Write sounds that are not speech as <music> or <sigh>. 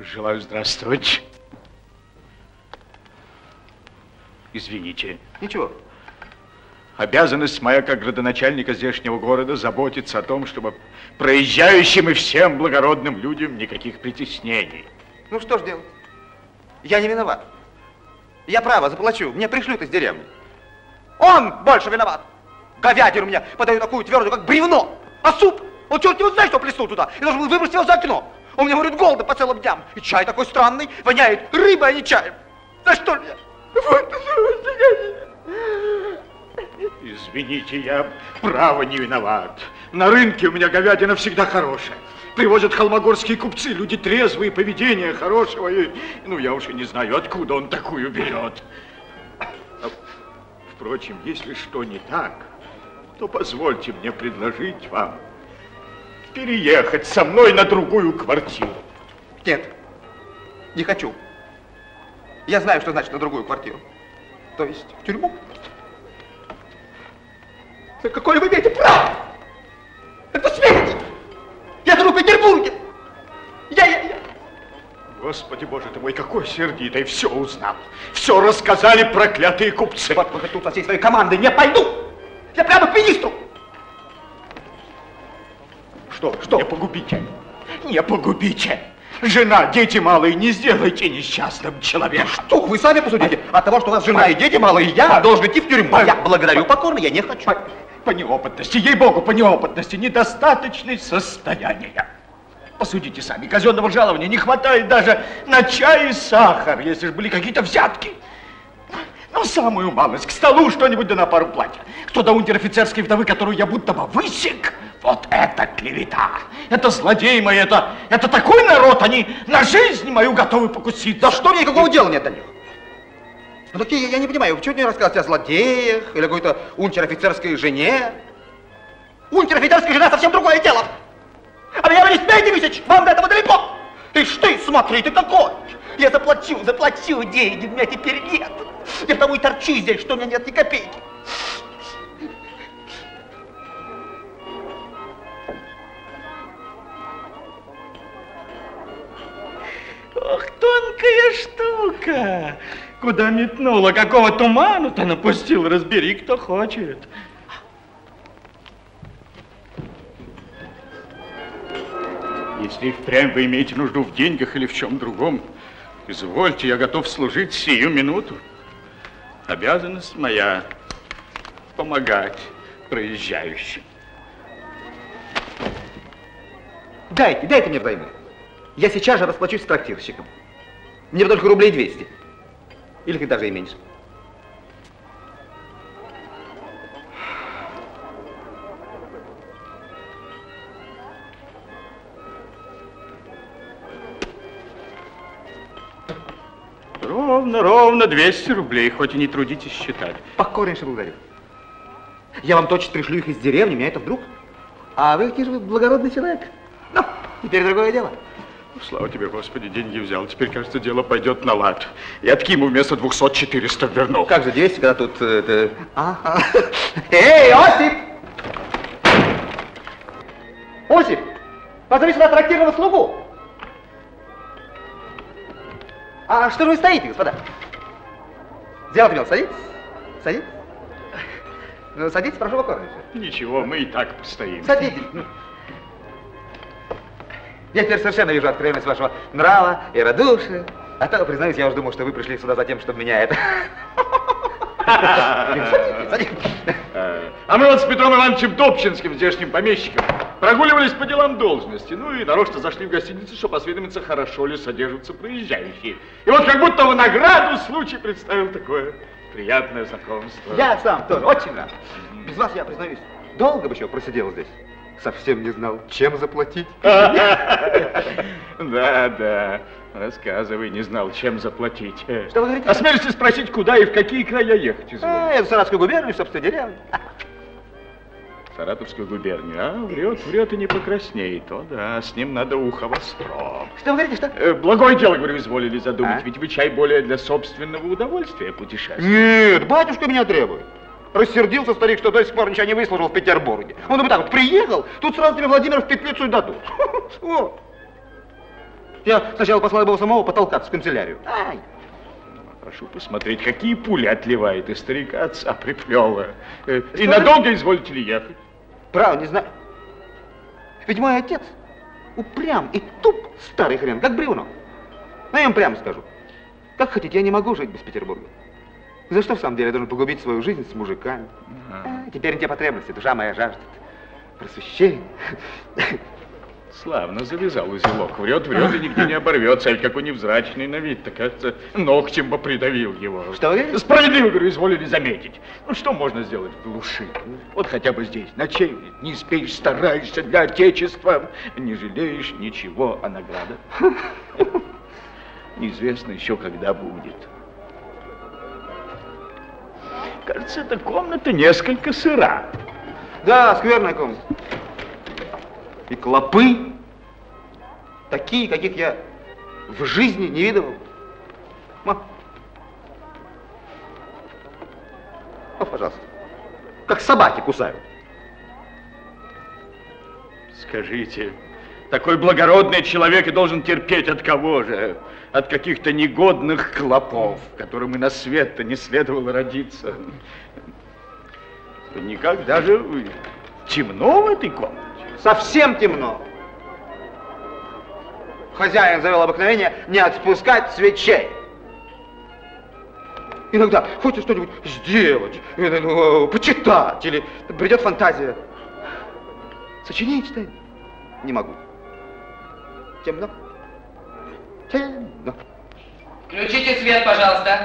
Желаю здравствовать. Извините. Ничего. Обязанность моя, как градоначальника здешнего города, заботиться о том, чтобы проезжающим и всем благородным людям никаких притеснений. Ну что ж делать? Я не виноват. Я право заплачу, мне пришлют из деревни. Он больше виноват. Говядину мне подают такую твердую, как бревно. А суп? Он черт не знает, что плеснул туда. Я должен был выбросить его за окно. Он мне говорит, голодно по целым дням. И чай такой странный, воняет рыбой, а не чаем. За что мне? Вот, Извините, я право не виноват. На рынке у меня говядина всегда хорошая. Привозят холмогорские купцы, люди трезвые, поведение хорошего. И, ну, я уж и не знаю, откуда он такую берет. Впрочем, если что не так, то позвольте мне предложить вам переехать со мной на другую квартиру. Нет, не хочу. Я знаю, что значит на другую квартиру. То есть в тюрьму. Да какое вы имеете право? Это смерть! Я живу в Петербурге! Я, я, я... Господи, боже ты мой, какой сердитый, все узнал. Все рассказали проклятые купцы. Вот вы тут со всей своей командой не пойду. Я прямо к министру. Что, что? Не погубите. Не погубите. Жена, дети малые, не сделайте несчастным человеком. Что вы сами посудите? От того, что у вас жена и дети малые, я должен идти в тюрьму. Я благодарю покорно, я не хочу. По неопытности, ей-богу, по неопытности, недостаточность состояния. Посудите сами, казенного жалования не хватает даже на чай и сахар, если же были какие-то взятки. Ну, самую малость, к столу что-нибудь да на пару платья. Что до унтер-офицерской вдовы, которую я будто бы высек, вот это клевета. Это злодеи мои, это, это такой народ, они на жизнь мою готовы покусить. Да что мне никакого дела нет до них? Ну, так я, я не понимаю, вы чего не рассказываете о злодеях или какой-то унтер-офицерской жене? Унтер-офицерская жена совсем другое дело. А меня вы не смеете, Мисич, вам до этого далеко. Ж ты, смотри, ты какой. Я заплачу, заплачу деньги, у меня теперь нет. Я потому и торчу здесь, что у меня нет ни копейки. Штука. Куда метнула, какого туману-то напустил, разбери, кто хочет. Если впрямь вы имеете нужду в деньгах или в чем другом, извольте, я готов служить сию минуту. Обязанность моя помогать проезжающим. Дайте, дайте мне взаймы. Я сейчас же расплачусь с трактирщиком. Мне только рублей 200. Или хоть даже и меньше. Ровно, ровно 200 рублей, хоть и не трудитесь считать. Покорнейше благодарю. Я вам точно пришлю их из деревни, меня это вдруг. А вы какие же вы благородный человек. Ну, теперь другое дело. Слава тебе, Господи, деньги взял. Теперь, кажется, дело пойдет на лад. Я таким вместо 200-400 верну. Как же 200, когда тут... э, Это... Ага. Эй, Осип! Осип! Позови сюда трактирного слугу! А что же вы стоите, господа? Дело имел, садитесь. Садитесь. Ну, садитесь, прошу покорнейше. Ничего, мы и так постоим. Садитесь. Я теперь совершенно вижу откровенность вашего нрава и радушия. А то, признаюсь, я уже думал, что вы пришли сюда за тем, чтобы меня это... А мы вот с Петром Ивановичем Добчинским, здешним помещиком, прогуливались по делам должности. Ну и нарочно зашли в гостиницу, чтобы осведомиться, хорошо ли содержатся проезжающие. И вот как будто в награду случай представил такое приятное знакомство. Я сам тоже очень рад. Без вас, я признаюсь, долго бы еще просидел здесь. Совсем не знал, чем заплатить. <laughs> Да, да. Рассказывай, не знал, чем заплатить. Что вы говорите? Осмелишься спросить, куда и в какие края ехать. А, это Саратскую губернию, собственно, деревня. Саратовскую губернию. А, врет, врет и не покраснеет. О, да, с ним надо ухо востро. Что вы говорите, что? Э, благое дело, говорю, изволили задумать. А? Ведь вы чай более для собственного удовольствия путешествуете. Нет, батюшка меня требует. Рассердился старик, что до сих пор ничего не выслужил в Петербурге. Он вот так вот приехал, тут сразу тебе Владимир в петлицу и дадут. <laughs> Вот. Я сначала послал его самого потолкаться в канцелярию. Ай! Прошу посмотреть, какие пули отливает из старика отца приплела. Э, И надолго изволите ли ехать? Право, не знаю. Ведь мой отец упрям и туп, старый хрен, как бревно. Ну, я вам прямо скажу. Как хотите, я не могу жить без Петербурга. За что, в самом деле, я должен погубить свою жизнь с мужиками? А, теперь не те потребности, душа моя жаждет. Просвещение. Славно завязал узелок. Врет, врет и нигде не оборвется. А ведь какой невзрачный на вид-то, кажется, ногтем бы придавил его. Что вы? Справедливо, говорю, изволили заметить. Ну, что можно сделать в глуши? Вот хотя бы здесь, ночей не спишь, стараешься для Отечества, не жалеешь ничего, а награда? <laughs> Неизвестно еще, когда будет. Кажется, эта комната несколько сыра. Да, скверная комната. И клопы, такие, каких я в жизни не видывал. Ма. О, пожалуйста. Как собаки кусают. Скажите, такой благородный человек и должен терпеть от кого же? От каких-то негодных клопов, которым и на свет-то не следовало родиться. Никак даже темно в этой комнате. Совсем темно. Хозяин завел обыкновение не отпускать свечей. Иногда хочется что-нибудь сделать, э, ну, почитать, или придет фантазия. Сочинить что Не могу. Темно. Темно. Включите свет, пожалуйста.